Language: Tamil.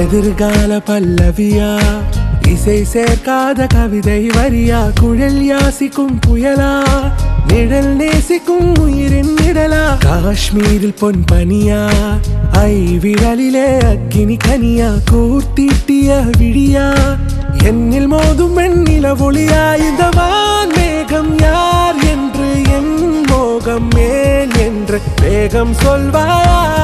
எதிர்கால பல்லவியா? இசை சேர்க்காத கவிதை வரியா? குழல் யாசிக்கும் புயலா? நிழல் நேசிக்கும் உயிரின் நிழலா? காஷ்மீரில் பொன் பனியா? ஐ விரலிலே அக்கினி கனியா? கூர்த்தீட்டிய விழியா? என்னில் மோதும் வெண்ணில ஒளியா? இந்த வான் மேகம் யார் என்று என் மோகம் மேல் என்று வேகம் சொல்வாயா?